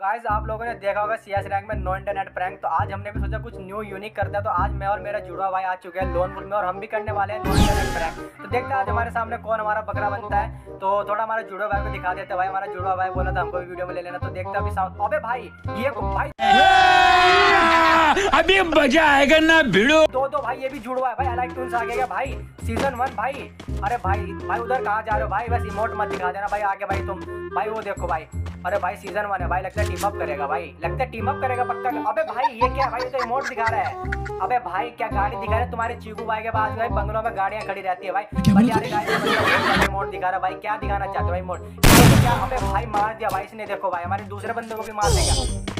Guys आप लोगों ने देखा होगा सी एस रैंक में नो इंटरनेट प्रैंक तो आज हमने भी सोचा कुछ न्यू यूनिक करता है तो आज मैं और मेरा जुड़ा भाई आ चुके हैं लोनपुर में और हम भी करने वाले हैं नो इंटरनेट प्रैंक तो देखते हैं आज हमारे सामने कौन हमारा बकरा बनता है। तो थोड़ा हमारा जुड़ा भाई को दिखा देते हैं। भाई हमारा जुड़ा भाई बोला था हमको भी वीडियो में ले लेना। तो देखते अभी साउंड अबे भाई ये भाई अभी मज़ा आएगा ना भिड़ो। दो दो भाई ये भी जुड़वा है। भाई अलाइक टूल्स आ गया भाई सीज़न वन भाई। अरे भाई भाई उधर कहाँ जा रहे हो? भाई बस इमोट मत दिखा देना। भाई आगे भाई तुम। भाई वो देखो भाई। अरे भाई सीज़न वन है भाई लगता है टीम अप करेगा भाई। लगता है टीम अप करेगा पक्का अबे भाई ये क्या भाई ये तो इमोट दिखा रहा है। अबे भाई क्या गाड़ी दिखा रहे है? तुम्हारे चीकू भाई के पास भाई बंगलों में गाड़ियाँ खड़ी रहती है भाई। इमोट दिखा रहा है भाई? क्या दिखाना चाहते हो भाई इमोट क्या अबे भाई मार दिया भाई इसने देखो भाई हमारे दूसरे बंदे को भी मार देगा।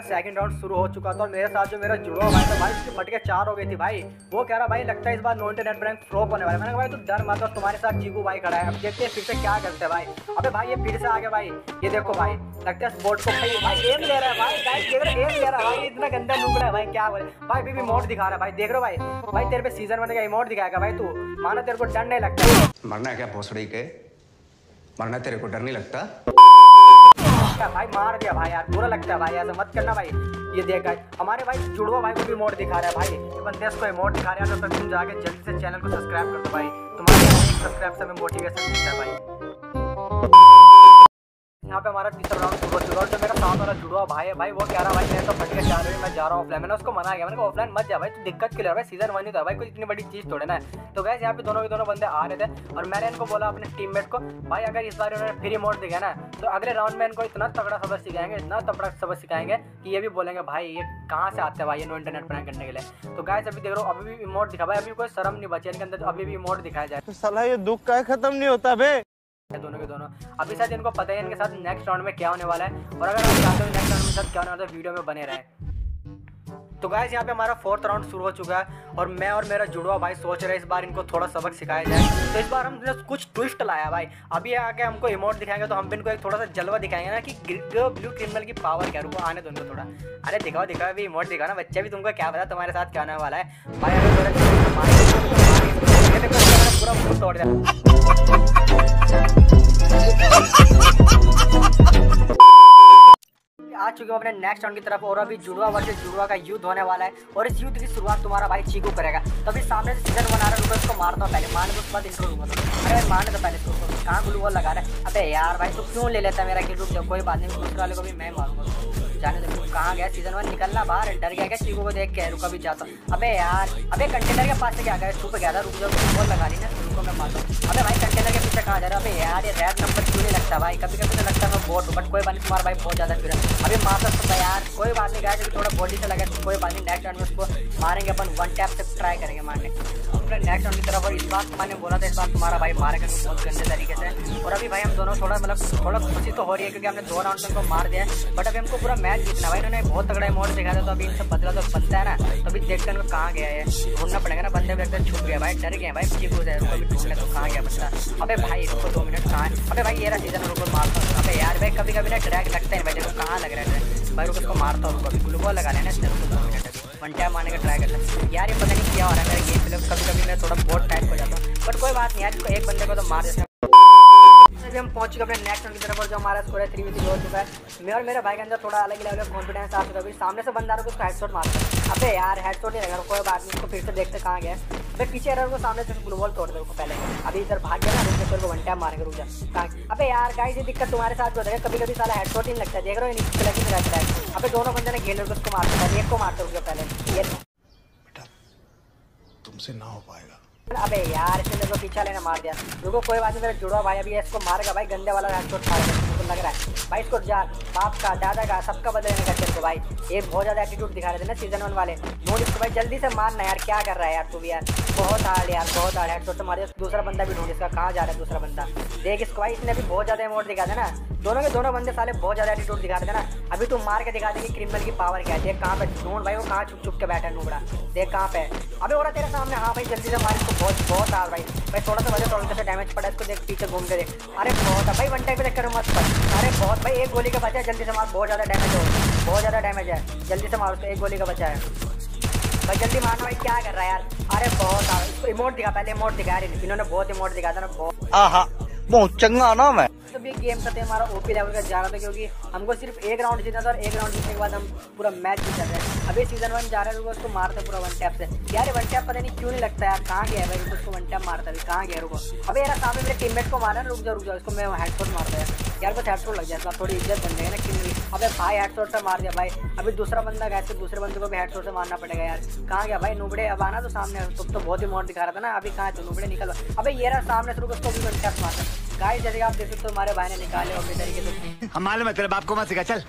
सेकंड राउंड शुरू हो चुका था और मेरे साथ जो मेरा जुड़ा भाई था, भाई, उसकी फटके चार हो गई थी, भाई। वो कह रहा, भाई, लगता है इस बार नो इंटरनेट बैंक फ्लॉप होने वाला मैंने कहा, भाई, तू डर मत और तुम्हारे साथ चीकू भाई खड़ा है। अब देखते हैं फिर से क्या करते हैं, भाई। अबे भाई, ये फिर से आ गया भाई। ये देखो, भाई, लगता है बोर्ड को भाई भाई एम ले रहा है, भाई। गाइस देख एम ले रहा है, भाई। इतना गंदा लुक रहा है, भाई, क्या बोले? भाई भी मोड दिखा रहा है, भाई। देख रहे हो, भाई? भाई, तेरे पे सीज़न का इमोट दिखाएगा, भाई, तू। माना तेरे को डर नहीं लगता। मरना क्या, भोसड़ी के? मरना तेरे को डर नहीं लगता? भाई मार दिया भाई यार, बुरा लगता है भाई, ऐसा मत करना भाई। ये देख, हमारे भाई जुड़वा भाई को भी मोड दिखा रहा है भाई। अपन देश को मोड दिखा रहे हैं तो तुम जाके जल्दी से चैनल को सब्सक्राइब कर दो भाई। तुम्हारे सब्सक्राइब से हमें मोटिवेशन मिलता है भाई। यहाँ पे हमारा तीसरा राउंड हो साथ वाला जुड़वा भाई है भाई वो कह रहा भाई मैं तो फट के जा रही हूँ, मैं जा रहा हूँ ऑफलाइन मैंने उसको मना किया, मैंने ऑफलाइन मत जा भाई तो दिक्कत के लिए भाई सीज़न वन ही था भाई, कोई इतनी बड़ी चीज़ थोड़े ना है। तो गैस यहाँ पे दोनों के दोनों बंदे आ रहे थे और मैंने इनको बोला अपने टीममेट को, भाई अगर इस बार उन्होंने फ्री मोड दिखाया ना तो अगले राउंड में इनको इतना तगड़ा सबक सिखाएँगे, इतना तगड़ा सबक सिखाएँगे कि ये भी बोलेंगे, भाई ये कहाँ से आते हैं भाई, ये नो इंटरनेट प्रैंक करने के लिए? तो गैस अभी देख रहा हूँ, अभी भी इमोट दिखा भाई, अभी कोई शर्म नहीं बचे, इनके अंदर अभी भी इमोट दिखाया जाए। तो साला ये दुख का खत्म नहीं होता, बे। है दोनों के दोनों। अभी शायद इनको पता है इनके साथ नेक्स्ट राउंड में क्या होने वाला है। और अगर आप चाहते हो नेक्स्ट राउंड में साथ क्या होने वाला है वीडियो में बने रहे। तो गाइस यहाँ पे हमारा फोर्थ राउंड शुरू हो चुका है और मैं और मेरा जुड़वा भाई सोच रहे इस बार इनको थोड़ा सबक सिखाया जाए। तो इस बार हमने कुछ ट्विस्ट लाया भाई। अभी आके हमको इमोट दिखाएँगे तो हम भी इनको एक थोड़ा सा जलवा दिखाएँगे ना कि ब्लू क्रिमिनल की पावर क्या रुको, आने दो उनको थोड़ा। अरे दिखाओ दिखाओ, अभी इमोट दिखाओ ना। बच्चे भी तुमको क्या पता तुम्हारे साथ क्या होने वाला है। भाई, अगर पूरा मुँह तोड़ दिया आ चुके हो अपने नेक्स्ट राउंड की तरफ़ और अभी जुड़वा वर्सेस जुड़वा का युद्ध होने वाला है और इस युद्ध की शुरुआत तुम्हारा भाई चीकू करेगा। तो अभी सामने से सीज़न बना रहा है उसको मारता हूँ पहले। मारने के बाद इंट्रो तो अरे मारने तो पहले कहाँ ग्लू लगा रहा है? अबे यार भाई, तू क्यों ले लेता मेरा किल रुक कोई बात नहीं, दूसरे वाले को भी मैं मारूँगा। जाने दो कहाँ गया? सीज़न वन निकलना बाहर, डर गया क्या? चीकू को देख के रुका भी जाता। अबे यार, अबे कंटेनर के पास से क्या गया? छुप गया था, रुक जाओ बॉल लगा ली ना रुको मैं मारता हूँ अबे भाई कंटेनर के पीछे कहाँ जा रहा है? अबे यार, ये रेड नंबर क्यों नहीं लगता भाई? कभी कभी तो लगता है मैं बोट बट कोई बात नहीं, तुम्हारा भाई बहुत ज़्यादा फिर अभी मारता तो यार, कोई बात नहीं गाया थोड़ा बॉडी से लगा, कोई बात नहीं नेक्स्ट राउंड में उसको मारेंगे अपन वन टैप से ट्राई करेंगे मारने। नेक्स्ट राउंड की तरफ़, और इस बार मैंने बोला था, इस बार तुम्हारा भाई मारेगा बहुत गंदे तरीके से। और अभी भाई, हम दोनों थोड़ा मतलब थोड़ा खुशी तो हो रही है, क्योंकि हमने दो राउंड में उनको मार दिया बट अभी हमको पूरा मैच जीतना भाई उन्होंने बहुत तगड़ा मोड दिखा था तो अभी इनसे बदला तो बनता है ना तो अभी देखते हैं कहाँ गया है ढूंढना पड़ेगा ना, बंदे भी छुप गया भाई डर गया भाई से उसको भी ढूँढने तो कहाँ गया बंदा? अबे भाई, इसको दो मिनट कहाँ है? अबे भाई, ये रहा सीज़न रुको मारता हूँ। अबे यार, भाई कभी कभी ना ट्रैक लगता है, भाई, देखो कहाँ लग रहा है भाई, रुको मारता हूँ, रुको ग्लूबॉल लगा लेना दो मिनट अभी। वन टाइम मारने का ट्राई करता हूँ यार, ये पता नहीं क्या हो रहा है, मेरे गेम प्ले कभी कभी मैं थोड़ा बहुत टाइप हो जाता हूँ। बट कोई बात नहीं यार एक बंदे को तो मार देते अभी हम पहुँच चुके अपने नेक्स्ट राउंड की तरफ़ और जो हमारा स्कोर है थ्री वी हो चुका है। मैं और मेरे भाई के अंदर थोड़ा अलग लेवल का कॉन्फिडेंस आ चुका है। सामने से बंदा उसको हेडशॉट मारता है। अबे यार हेडशॉट नहीं लगा कोई बात नहीं उसको फिर से देखते कहाँ गया अबे पीछे रहा सामने से ग्लू बॉल तोड़ दे पहले। अभी इधर भाग गया ना रुक वन टाइम मारेंगे रुक जा अबे यार गाइस ये दिक्कत तुम्हारे साथ होता है कभी कभी साला हेडशॉट ही लगता। देख रहे हो नीचे लगी रहता है। अबे दोनों बंदे ने खेल उसको मारते एक को मारते रुक पहले। तुमसे ना हो पाएगा। अबे यार, इसने को पीछा लेना मार दिया। रुको, कोई बात नहीं, मेरा जुड़वा भाई अभी इसको मारेगा भाई, गंदे वाला लग रहा है। भाई, इसको जा, बाप का, दादा का, सबका बदले लेने का को भाई। ये बहुत ज़्यादा एटीट्यूड दिखा रहे थे ना सीज़न वन वाले। ढूंढ इसको भाई जल्दी से मारना यार, क्या कर रहा है यार तू भी यार? बहुत हार्ड यार, बहुत हार्ड हेडशॉट तो मारे दूसरा बंदा भी ढूंढ, इसका कहाँ जा रहा है दूसरा बंदा? देख इसको भाई, इसने भी बहुत ज़्यादा इमोट दिखा था ना। दोनों के दोनों बंदे साले बहुत ज़्यादा एटीट्यूड दिखा रहे थे ना। अभी तू मार के दिखा देगी क्रिमिनल की पावर क्या है। देख कहाँ पे ढूंढ भाई, वो कहाँ छुप छुप के बैठा है नूबड़ा। देख कहाँ पे अभी हो रहा तेरे सामने हाँ भाई, जल्दी से मार इसको। बहुत बहुत हार भाई। भाई, थोड़ा सा वजह थोड़ा सा डैमेज पड़ा इसको देख, पीछे घूम के देख। अरे, बहुत है। भाई वन टाइम पे चक्कर मत। पड़ अरे बहुत, भाई, एक गोली का बचा है, जल्दी से मार, बहुत ज़्यादा डैमेज हो बहुत ज़्यादा डैमेज है। जल्दी से मार, उसको एक गोली का बचा है। भाई, जल्दी मारना, भाई, क्या कर रहा है यार? अरे बहुत इमोट दिखा, पहले इमोट दिखा यार इन्होंने बहुत इमोट दिखा था ना, बहुत। चंगा ना मैं। भी गेम करते हैं, हमारा ओपी लेवल का जा रहा था क्योंकि हमको सिर्फ़ एक राउंड जीतना था और एक राउंड जीतने के बाद हम पूरा मैच जीत जाते हैं। अभी सीज़न वन जा रहे हैं उसको मारते पूरा वन टैप से। यार वन टैप पता नहीं क्यों नहीं लगता यार, कहाँ गया भाई? उसको वन टैप मारता है कहाँ गया रुको। अबे यार, सामने मेरे टीममेट को मारा रुक जाओ रुक जाओ इसको मैं हेडशॉट मारता है यार। बस हेडशॉट लग जाए थोड़ी इज़्ज़त बन जाएगी ना कि। अबे भाई हेडशॉट से मार दिया भाई। अभी दूसरा बंदा गया तो दूसरे बंदे को भी हेडशॉट से मारना पड़ेगा यार। कहाँ गया भाई? नुबड़े, अब आना तो सामने, तुम तो बहुत ही मोड दिखा रहा था ना, अभी कहाँ तो? नुबड़े, निकल। अबे ये रहा, सामने रुको, उसको भी कंटेक्ट मारता गाइस जैसे आप देख सकते तो हो हमारे भाई ने निकाले और तरीके से। हम मालूम है तेरे बाप को मत सिखा चल।